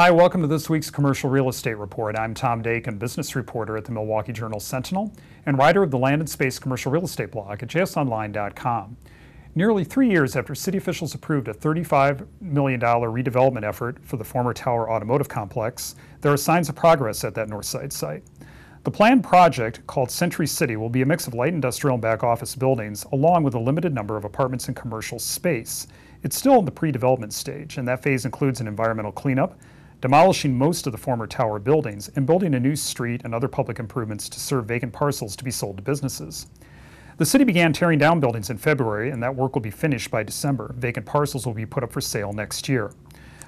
Hi, welcome to this week's Commercial Real Estate Report. I'm Tom Daykin, business reporter at the Milwaukee Journal Sentinel and writer of the Land and Space Commercial Real Estate blog at jsonline.com. Nearly three years after city officials approved a $35 million redevelopment effort for the former Tower Automotive Complex, there are signs of progress at that Northside site. The planned project, called Century City, will be a mix of light industrial and back office buildings, along with a limited number of apartments and commercial space. It's still in the pre development stage, and that phase includes an environmental cleanup, demolishing most of the former tower buildings, and building a new street and other public improvements to serve vacant parcels to be sold to businesses. The city began tearing down buildings in February, and that work will be finished by December. Vacant parcels will be put up for sale next year.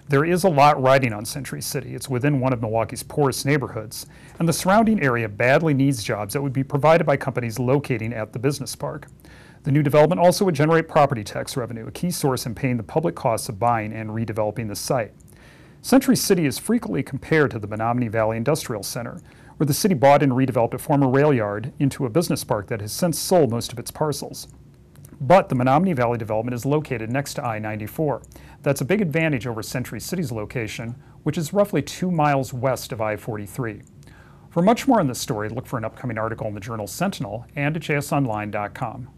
There is a lot riding on Century City. It's within one of Milwaukee's poorest neighborhoods, and the surrounding area badly needs jobs that would be provided by companies locating at the business park. The new development also would generate property tax revenue, a key source in paying the public costs of buying and redeveloping the site. Century City is frequently compared to the Menominee Valley Industrial Center, where the city bought and redeveloped a former rail yard into a business park that has since sold most of its parcels. But the Menominee Valley development is located next to I-94. That's a big advantage over Century City's location, which is roughly two miles west of I-43. For much more on this story, look for an upcoming article in the Journal Sentinel and at jsonline.com.